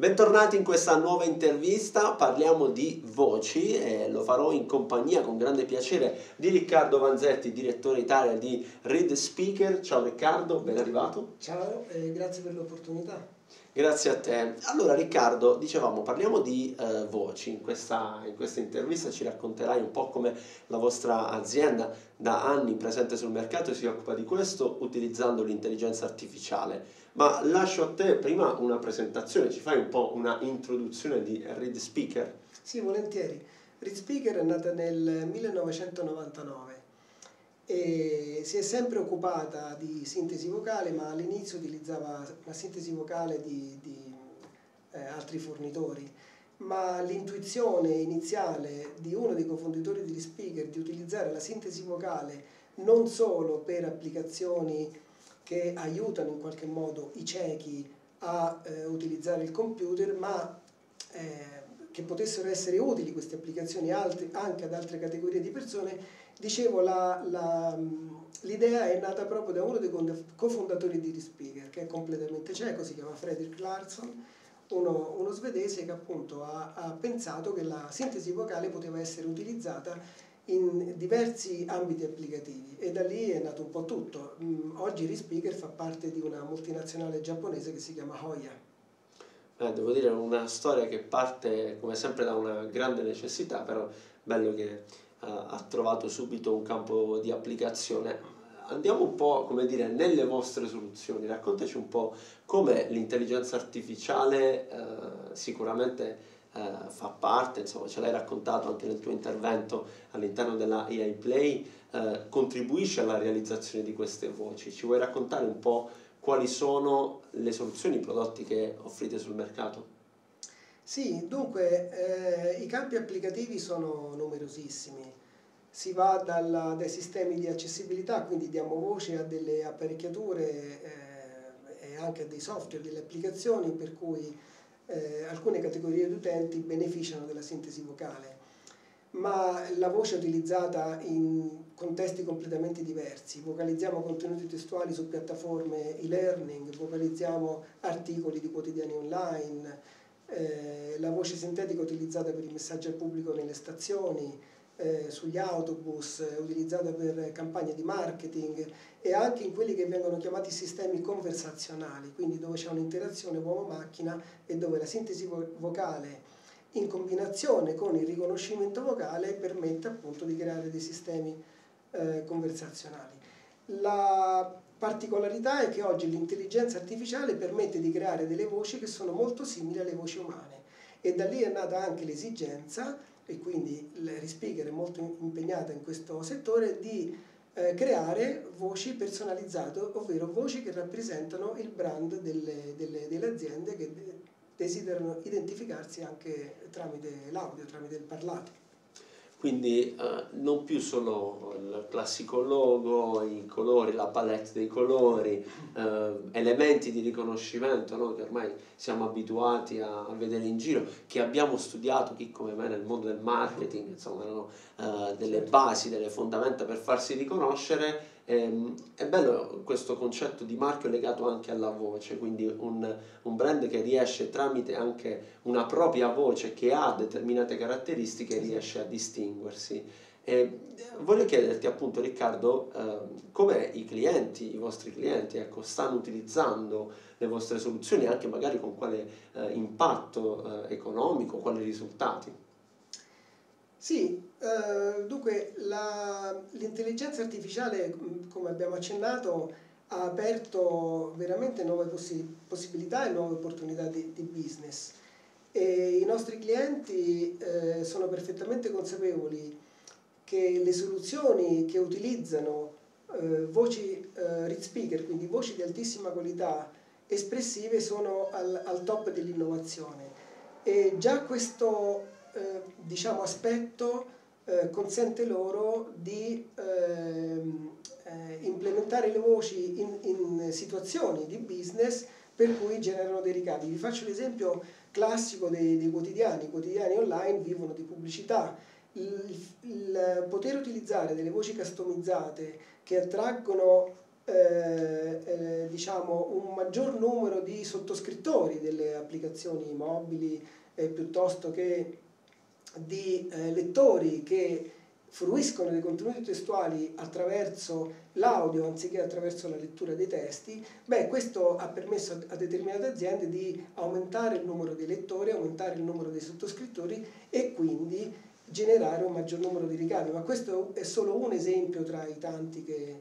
Bentornati in questa nuova intervista, parliamo di voci e lo farò in compagnia con grande piacere di Riccardo Vanzetti, direttore Italia di Read Speaker. Ciao Riccardo, ben arrivato. Ciao e grazie per l'opportunità. Grazie a te. Allora Riccardo, dicevamo, parliamo di eh, voci. In questa, in questa intervista ci racconterai un po' come la vostra azienda da anni presente sul mercato si occupa di questo utilizzando l'intelligenza artificiale ma lascio a te prima una presentazione, ci fai un po' una introduzione di Read Speaker? Sì, volentieri. Read Speaker è nata nel 1999 e si è sempre occupata di sintesi vocale, ma all'inizio utilizzava la sintesi vocale di, di eh, altri fornitori. Ma l'intuizione iniziale di uno dei cofondatori di Read Speaker di utilizzare la sintesi vocale non solo per applicazioni che aiutano in qualche modo i ciechi a eh, utilizzare il computer, ma eh, che potessero essere utili queste applicazioni altre, anche ad altre categorie di persone, dicevo la, l'idea è nata proprio da uno dei cofondatori di Respeaker, che è completamente cieco, si chiama Fredrik Larsson, uno, uno svedese che appunto ha, ha pensato che la sintesi vocale poteva essere utilizzata in diversi ambiti applicativi e da lì è nato un po' tutto. Mm, oggi Respeaker fa parte di una multinazionale giapponese che si chiama Hoya. Eh, devo dire una storia che parte come sempre da una grande necessità, però bello che ha trovato subito un campo di applicazione. Andiamo un po' come dire nelle vostre soluzioni, raccontaci un po' come l'intelligenza artificiale eh, sicuramente eh, fa parte, insomma ce l'hai raccontato anche nel tuo intervento all'interno della AI Play, eh, contribuisce alla realizzazione di queste voci. Ci vuoi raccontare un po' quali sono le soluzioni, i prodotti che offrite sul mercato? Sì, dunque eh, i campi applicativi sono numerosissimi. Si va dalla, dai sistemi di accessibilità, quindi diamo voce a delle apparecchiature eh, e anche a dei software, delle applicazioni per cui eh, alcune categorie di utenti beneficiano della sintesi vocale, ma la voce è utilizzata in contesti completamente diversi. Vocalizziamo contenuti testuali su piattaforme e-learning, vocalizziamo articoli di quotidiani online, eh, la voce sintetica utilizzata per i messaggi al pubblico nelle stazioni, eh, sugli autobus, eh, utilizzata per campagne di marketing e anche in quelli che vengono chiamati sistemi conversazionali, quindi dove c'è un'interazione uomo-macchina e dove la sintesi vocale in combinazione con il riconoscimento vocale permette appunto di creare dei sistemi eh, conversazionali. La particolarità è che oggi l'intelligenza artificiale permette di creare delle voci che sono molto simili alle voci umane e da lì è nata anche l'esigenza e quindi l'Respeaker è molto impegnata in questo settore, di eh, creare voci personalizzate, ovvero voci che rappresentano il brand delle, delle, delle aziende che desiderano identificarsi anche tramite l'audio, tramite il parlato quindi eh, non più solo il classico logo, i colori, la palette dei colori, eh, elementi di riconoscimento no? che ormai siamo abituati a, a, vedere in giro, che abbiamo studiato, chi come me nel mondo del marketing, insomma erano eh, delle certo. basi, delle fondamenta per farsi riconoscere è bello questo concetto di marchio legato anche alla voce, quindi un, un, brand che riesce tramite anche una propria voce che ha determinate caratteristiche riesce a distinguersi. E voglio chiederti appunto Riccardo eh, come i clienti, i vostri clienti ecco, stanno utilizzando le vostre soluzioni anche magari con quale eh, impatto eh, economico, quali risultati. Sì, eh, dunque l'intelligenza artificiale, come abbiamo accennato, ha aperto veramente nuove possi possibilità e nuove opportunità di, di business. E i nostri clienti eh, sono perfettamente consapevoli che le soluzioni che utilizzano eh, voci eh, read speaker, quindi voci di altissima qualità espressive, sono al, al top dell'innovazione. E già questo eh, diciamo, aspetto eh, consente loro di ehm, eh, implementare le voci in, in, situazioni di business per cui generano dei ricavi. Vi faccio l'esempio classico dei, dei quotidiani, i quotidiani online vivono di pubblicità, il, il, poter utilizzare delle voci customizzate che attraggono eh, eh, diciamo, un maggior numero di sottoscrittori delle applicazioni mobili eh, piuttosto che di eh, lettori che fruiscono dei contenuti testuali attraverso l'audio anziché attraverso la lettura dei testi, beh, questo ha permesso a determinate aziende di aumentare il numero di lettori, aumentare il numero dei sottoscrittori e quindi generare un maggior numero di ricavi. Ma questo è solo un esempio tra i tanti che,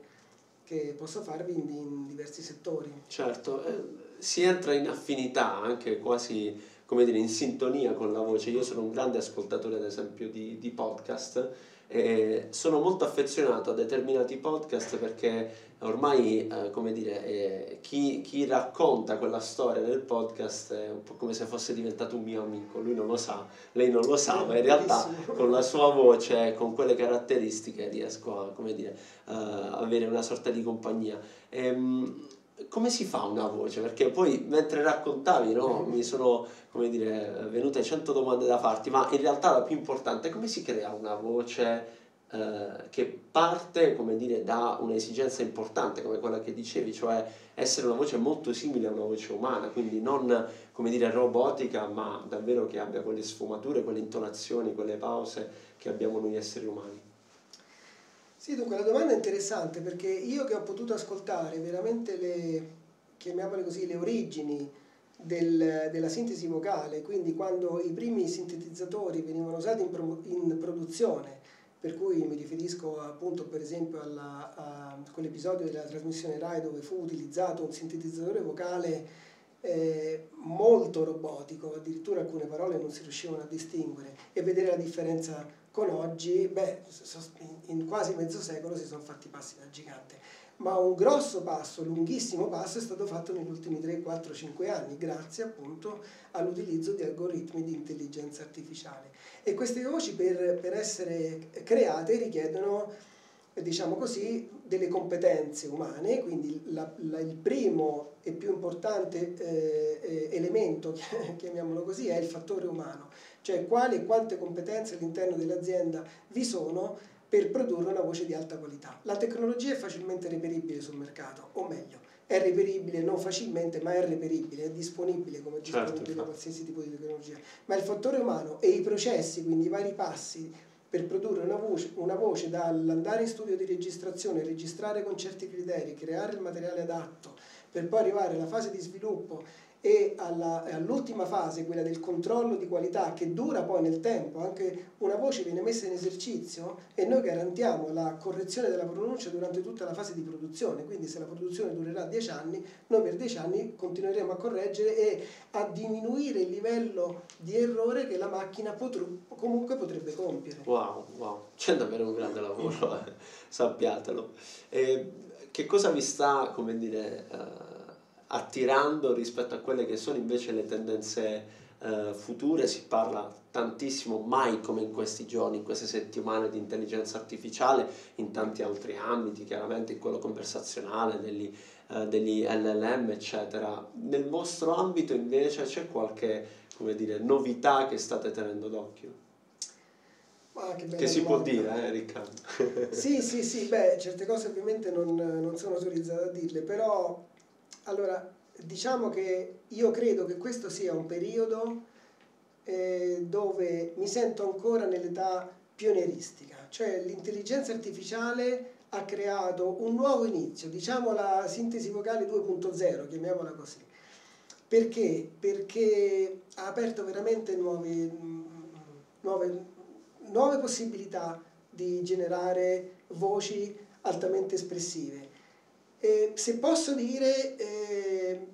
che posso farvi in, in diversi settori. Certo, eh, si entra in affinità anche quasi come dire, in sintonia con la voce. Io sono un grande ascoltatore, ad esempio, di, di podcast e sono molto affezionato a determinati podcast perché ormai, eh, come dire, eh, chi, chi, racconta quella storia nel podcast è un po' come se fosse diventato un mio amico, lui non lo sa, lei non lo sa, ma in realtà con la sua voce, con quelle caratteristiche riesco a, come dire, uh, avere una sorta di compagnia. Ehm, come si fa una voce? Perché poi mentre raccontavi no, mi sono come dire, venute cento domande da farti, ma in realtà la più importante è come si crea una voce eh, che parte come dire, da un'esigenza importante come quella che dicevi, cioè essere una voce molto simile a una voce umana, quindi non come dire robotica, ma davvero che abbia quelle sfumature, quelle intonazioni, quelle pause che abbiamo noi esseri umani. Sì, dunque la domanda è interessante perché io che ho potuto ascoltare veramente le, chiamiamole così, le origini del, della sintesi vocale, quindi quando i primi sintetizzatori venivano usati in, pro, in produzione, per cui mi riferisco appunto per esempio alla, a quell'episodio della trasmissione RAI dove fu utilizzato un sintetizzatore vocale eh, molto robotico, addirittura alcune parole non si riuscivano a distinguere e vedere la differenza con oggi, beh, in quasi mezzo secolo si sono fatti passi da gigante, ma un grosso passo, lunghissimo passo è stato fatto negli ultimi 3, 4, 5 anni, grazie appunto all'utilizzo di algoritmi di intelligenza artificiale. E queste voci per, per essere create richiedono, diciamo così, delle competenze umane, quindi la, la, il primo e più importante eh, eh elemento, chiamiamolo così, è il fattore umano cioè quali e quante competenze all'interno dell'azienda vi sono per produrre una voce di alta qualità. La tecnologia è facilmente reperibile sul mercato, o meglio, è reperibile non facilmente, ma è reperibile, è disponibile come certo, disponibile certo. qualsiasi tipo di tecnologia. Ma il fattore umano e i processi, quindi i vari passi per produrre una voce, una voce dall'andare in studio di registrazione, registrare con certi criteri, creare il materiale adatto, per poi arrivare alla fase di sviluppo e all'ultima fase, quella del controllo di qualità, che dura poi nel tempo, anche una voce viene messa in esercizio e noi garantiamo la correzione della pronuncia durante tutta la fase di produzione, quindi se la produzione durerà 10 anni, noi per 10 anni continueremo a correggere e a diminuire il livello di errore che la macchina comunque potrebbe compiere. Wow, wow, c'è davvero un grande lavoro, eh, sappiatelo. E che cosa vi sta, come dire... Uh attirando rispetto a quelle che sono invece le tendenze eh, future. Si parla tantissimo, mai come in questi giorni, in queste settimane, di intelligenza artificiale, in tanti altri ambiti, chiaramente in quello conversazionale, degli, eh, degli LLM, eccetera. Nel vostro ambito invece c'è qualche come dire, novità che state tenendo d'occhio? Che, che si può dire, eh, Riccardo? sì, sì, sì, beh, certe cose ovviamente non, non sono autorizzato a dirle, però allora, diciamo che io credo che questo sia un periodo eh, dove mi sento ancora nell'età pionieristica, cioè l'intelligenza artificiale ha creato un nuovo inizio, diciamo la sintesi vocale 2.0, chiamiamola così. Perché? Perché ha aperto veramente nuove, nuove, nuove possibilità di generare voci altamente espressive eh, se posso dire, eh,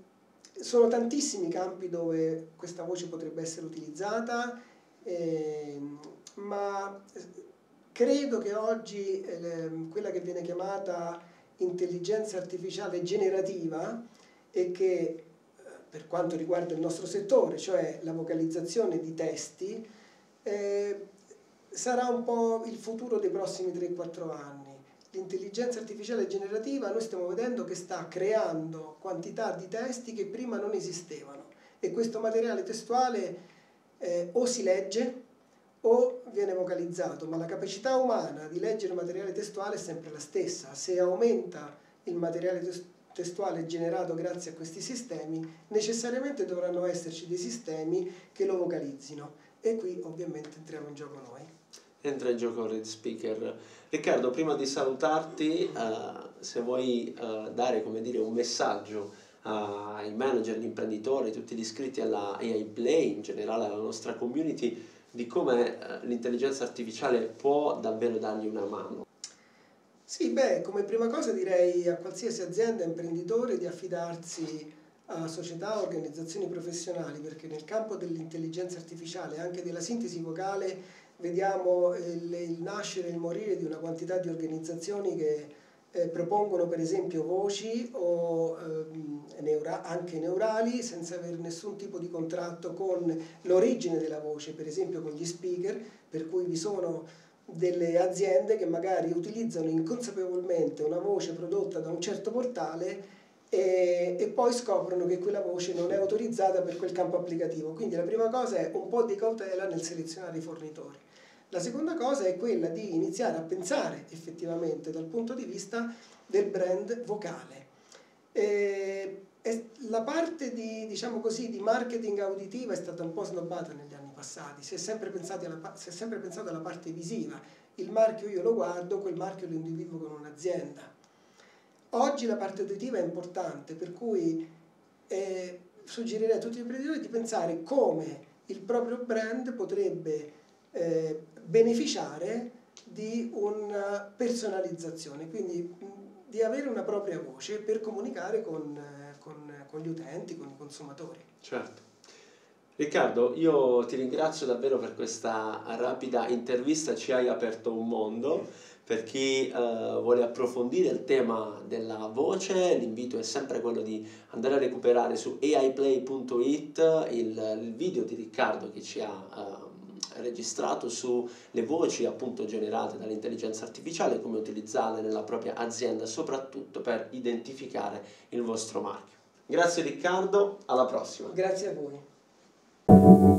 sono tantissimi campi dove questa voce potrebbe essere utilizzata, eh, ma credo che oggi ehm, quella che viene chiamata intelligenza artificiale generativa e che eh, per quanto riguarda il nostro settore, cioè la vocalizzazione di testi, eh, sarà un po' il futuro dei prossimi 3-4 anni l'intelligenza artificiale generativa noi stiamo vedendo che sta creando quantità di testi che prima non esistevano e questo materiale testuale eh, o si legge o viene vocalizzato, ma la capacità umana di leggere materiale testuale è sempre la stessa. Se aumenta il materiale testuale generato grazie a questi sistemi, necessariamente dovranno esserci dei sistemi che lo vocalizzino e qui ovviamente entriamo in gioco noi. Entra in gioco Read Speaker. Riccardo, prima di salutarti, uh, se vuoi uh, dare dire, un messaggio ai manager, agli imprenditori, tutti gli iscritti alla AI Play, in generale alla nostra community, di come l'intelligenza artificiale può davvero dargli una mano. Sì, beh, come prima cosa direi a qualsiasi azienda, imprenditore di affidarsi a società, organizzazioni professionali, perché nel campo dell'intelligenza artificiale anche della sintesi vocale vediamo il, il nascere e il morire di una quantità di organizzazioni che eh, propongono per esempio voci o eh, neura, anche neurali senza avere nessun tipo di contratto con l'origine della voce, per esempio con gli speaker, per cui vi sono delle aziende che magari utilizzano inconsapevolmente una voce prodotta da un certo portale e, e, poi scoprono che quella voce non è autorizzata per quel campo applicativo. Quindi la prima cosa è un po' di cautela nel selezionare i fornitori. La seconda cosa è quella di iniziare a pensare effettivamente dal punto di vista del brand vocale. E, e la parte di, diciamo così, di marketing auditiva è stata un po' snobbata negli anni passati, si è, sempre alla, si è sempre pensato alla parte visiva, il marchio io lo guardo, quel marchio lo individuo con un'azienda. Oggi la parte uditiva è importante, per cui eh, suggerirei a tutti gli imprenditori di pensare come il proprio brand potrebbe eh, beneficiare di una personalizzazione, quindi di avere una propria voce per comunicare con, con, con gli utenti, con i consumatori. Certo. Riccardo, io ti ringrazio davvero per questa rapida intervista, ci hai aperto un mondo. Per chi uh, vuole approfondire il tema della voce, l'invito è sempre quello di andare a recuperare su aiplay.it il, il video di Riccardo che ci ha uh, registrato sulle voci appunto generate dall'intelligenza artificiale, come utilizzarle nella propria azienda, soprattutto per identificare il vostro marchio. Grazie Riccardo, alla prossima. Grazie a voi.